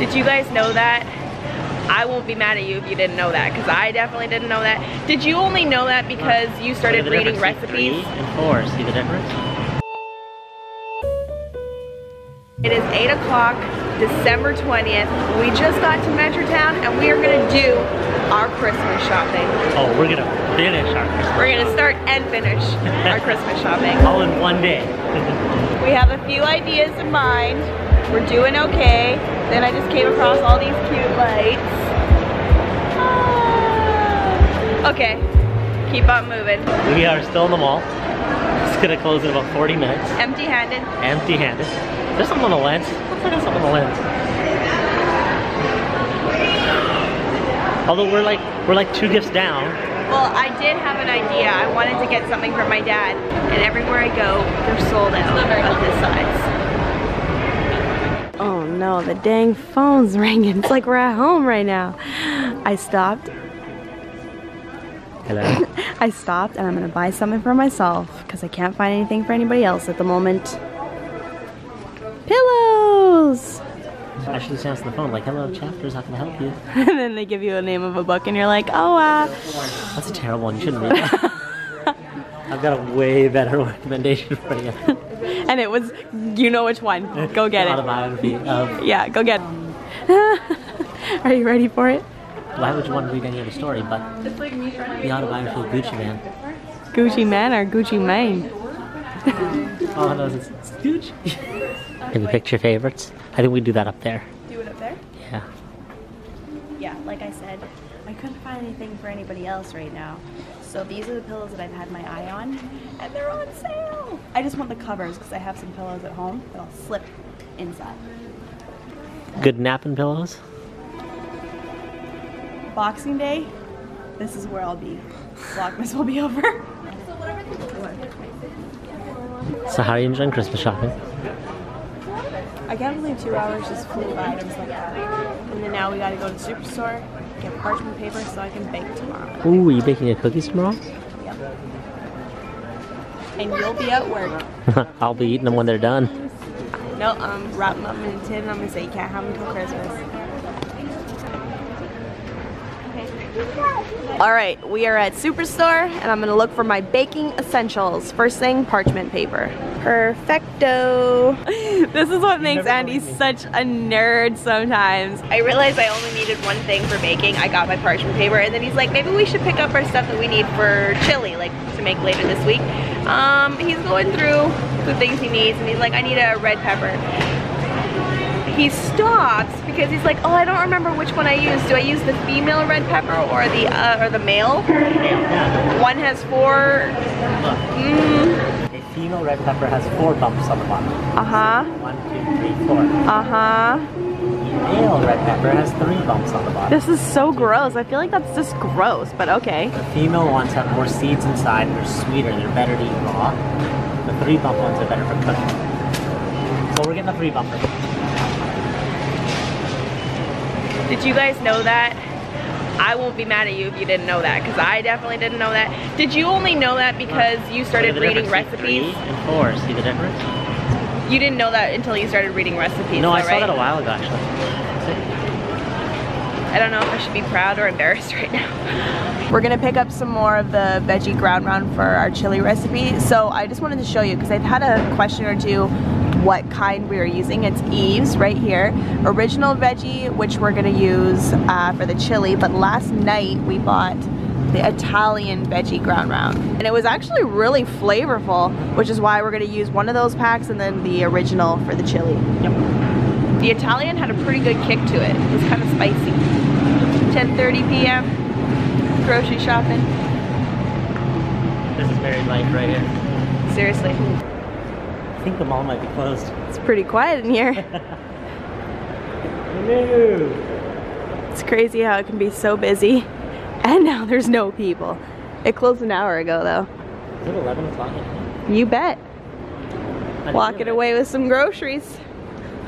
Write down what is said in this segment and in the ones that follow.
Did you guys know that? I won't be mad at you if you didn't know that because I definitely didn't know that. Did you only know that because you started reading difference. Recipes? Three and four, see the difference? It is 8 o'clock, December 20th. We just got to Metrotown and we are gonna do our Christmas shopping. Oh, we're gonna finish our Christmas. We're gonna start and finish our Christmas shopping. all in one day. We have a few ideas in mind. We're doing okay. Then I just came across all these cute lights. Ah. Okay, keep on moving. we are still in the mall. It's gonna close in about 40 minutes. Empty handed. Empty-handed. There's something on the lens. Looks like there's something on the lens. Although we're like we're like two gifts down. Well, I did have an idea. I wanted to get something for my dad. And everywhere I go, they're sold out of this size. Oh no, the dang phone's ringing. It's like we're at home right now. I stopped. Hello. I stopped and I'm gonna buy something for myself because I can't find anything for anybody else at the moment. Pillows! Actually sounds on the phone like, hello, chapters, how can I help you? and then they give you a name of a book and you're like, oh, uh, That's a terrible one, you shouldn't read that. I've got a way better recommendation for you. And it was, you know which one. Go get it. Autobiography of, Yeah, go get it. Are you ready for it? why would you want to read any other story but the autobiography of Gucci Man? Gucci Man or Gucci Mane? All I know is it's, it's Gucci. Can you pick your favorites? I think we do that up there. Do it up there? Yeah. Yeah, like I said, I couldn't find anything for anybody else right now. So these are the pillows that I've had my eye on, and they're on sale. I just want the covers because I have some pillows at home that I'll slip inside. Good napping pillows. Boxing Day, this is where I'll be. Vlogmas will be over. So how are you enjoying Christmas shopping? I can't believe two hours just flew by just like that. And then now we gotta go to the superstore, get parchment paper so I can bake tomorrow. Ooh, are you baking your cookies tomorrow? Yep. And you'll be at work. I'll be eating them when they're done. No, um, wrap them up in a tin. I'm gonna say you can't have them until Christmas. All right, we are at Superstore, and I'm gonna look for my baking essentials. First thing, parchment paper. Perfecto. this is what makes Andy such a nerd sometimes. I realized I only needed one thing for baking. I got my parchment paper, and then he's like, maybe we should pick up our stuff that we need for chili, like to make later this week. Um, he's going through the things he needs, and he's like, I need a red pepper he stops because he's like, oh, I don't remember which one I use. Do I use the female red pepper or the uh, or the male? One has four. Mm, a female red pepper has four bumps on the bottom. uh huh. One, two, three, four. Uh huh. The male red pepper has three bumps on the bottom. This is so gross. I feel like that's just gross, but okay. The female ones have more seeds inside they're sweeter. They're better to eat raw. The three bump ones are better for cooking. So we're getting the three bumper. Did you guys know that? I won't be mad at you if you didn't know that because I definitely didn't know that. Did you only know that because you started reading difference. Recipes? Three and four. See the difference? You didn't know that until you started reading recipes. No, I saw right? that a while ago actually. I don't know if I should be proud or embarrassed right now. We're gonna pick up some more of the veggie ground round for our chili recipe. So I just wanted to show you because I've had a question or two what kind we are using. It's Yves right here. Original veggie, which we're gonna use uh, for the chili, but last night we bought the Italian veggie ground round. And it was actually really flavorful, which is why we're gonna use one of those packs and then the original for the chili. Yep. The Italian had a pretty good kick to it. It was kind of spicy. 10:30 p.m. Grocery shopping. This is very light right here. Seriously, I think the mall might be closed. it's pretty quiet in here. No. It's crazy how it can be so busy, and now there's no people. It closed an hour ago though. Is it 11 o'clock? You bet. Walking away with some groceries.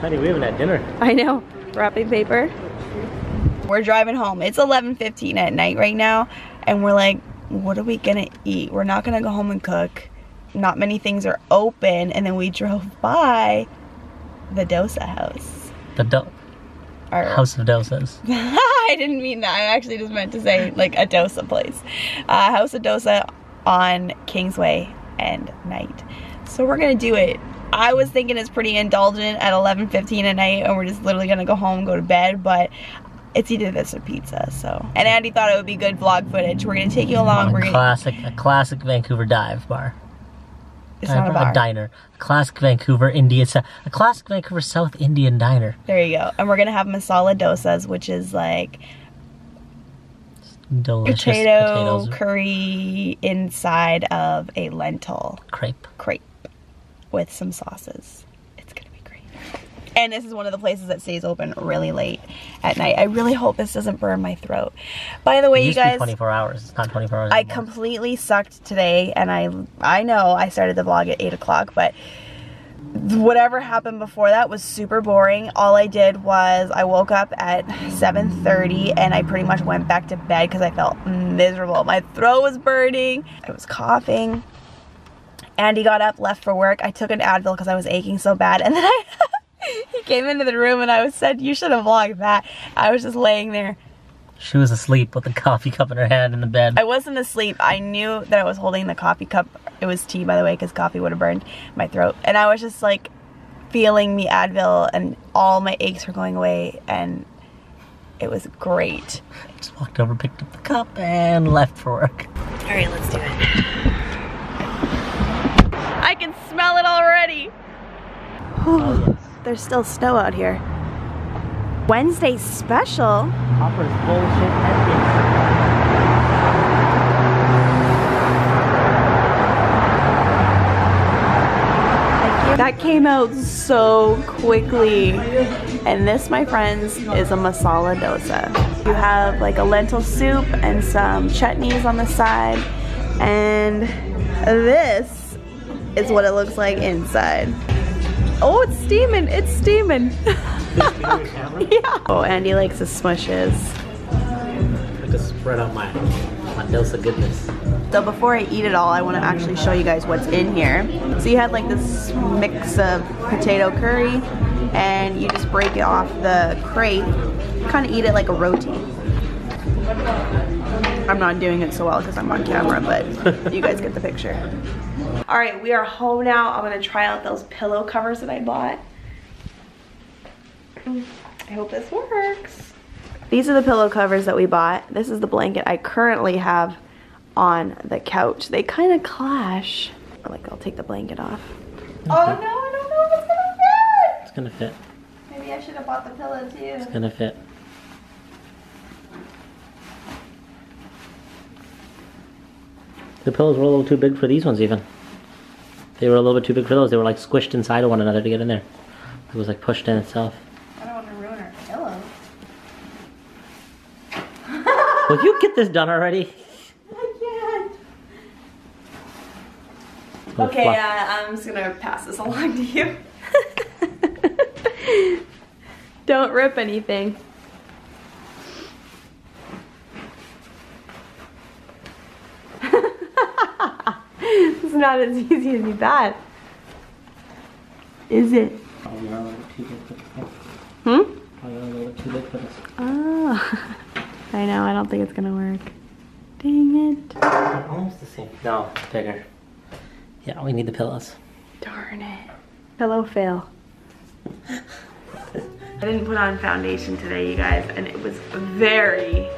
Honey, we haven't had dinner. I know. Wrapping paper. We're driving home. It's 11:15 at night right now, and we're like, what are we gonna eat? We're not gonna go home and cook. Not many things are open, and then we drove by the Dosa house. The do- our House of Dosas. I didn't mean that. I actually just meant to say like a dosa place. Uh, House of Dosa on Kingsway and night. So we're gonna do it. I was thinking it's pretty indulgent at 11:15 at night, and we're just literally gonna go home, go to bed. But it's either this or pizza. So, and Andy thought it would be good vlog footage. We're gonna take you along. a We're gonna. classic, a classic Vancouver dive bar. It's uh, not a bar. diner. A classic Vancouver Indian, a classic Vancouver South Indian diner. There you go. And we're gonna have masala dosas, which is like Delicious potato potatoes, curry inside of a lentil crepe. crepe with some sauces. It's gonna be great. And this is one of the places that stays open really late at night. I really hope this doesn't burn my throat. By the way, you used to be guys, 24 hours. It's not 24 hours. I anymore. completely sucked today, and I I know I started the vlog at eight o'clock, but whatever happened before that was super boring. All I did was I woke up at 7:30 and I pretty much went back to bed because I felt miserable. My throat was burning. I was coughing. Andy got up, left for work. I took an Advil because I was aching so bad, and then I came into the room and I was said, "You should have vlogged that." I was just laying there. She was asleep with a coffee cup in her hand in the bed. I wasn't asleep. I knew that I was holding the coffee cup. It was tea, by the way, because coffee would have burned my throat. And I was just like feeling the Advil, and all my aches were going away, and it was great. I just walked over, picked up the cup, and left for work. All right, let's do it. I can smell it already. Oh, yes. There's still snow out here. Wednesday special. Hopper's bullshit. That came out so quickly. And this, my friends, is a masala dosa. You have like a lentil soup and some chutneys on the side. And this is what it looks like inside. Oh, it's steaming. It's steaming. yeah. Oh, Andy likes the smushes. I just spread out my, my dose of goodness. So before I eat it all, I want to actually show you guys what's in here. So you had like this mix of potato curry and you just break it off the crepe. Kind of eat it like a roti. I'm not doing it so well because I'm on camera, but you guys get the picture. All right, we are home now. I'm gonna try out those pillow covers that I bought. I hope this works. These are the pillow covers that we bought. This is the blanket I currently have on the couch. They kind of clash. Like, I'll take the blanket off. Oh no, I don't know if it's gonna fit. It's gonna fit. Maybe I should have bought the pillow too. It's gonna fit. The pillows were a little too big for these ones even. They were a little bit too big for those. They were like squished inside of one another to get in there. It was like pushed in itself. I don't want to ruin our pillow. Will you get this done already? I can't. Oh, Okay, uh, I'm just gonna pass this along to you. Don't rip anything. it's not as easy as you thought. Is it? Probably are a little bit too big for this thing. Hmm? Probably are a little bit too big for this. Oh. I know, I don't think it's gonna work. Dang it. They're almost the same. No, bigger. Yeah, we need the pillows. Darn it. Pillow fail. I didn't put on foundation today, you guys, and it was very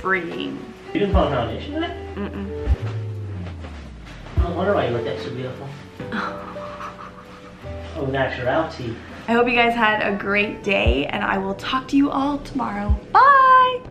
freeing. You didn't put on foundation it? Mm-mm. I wonder why you look extra beautiful. Oh, naturality. I hope you guys had a great day, and I will talk to you all tomorrow. Bye!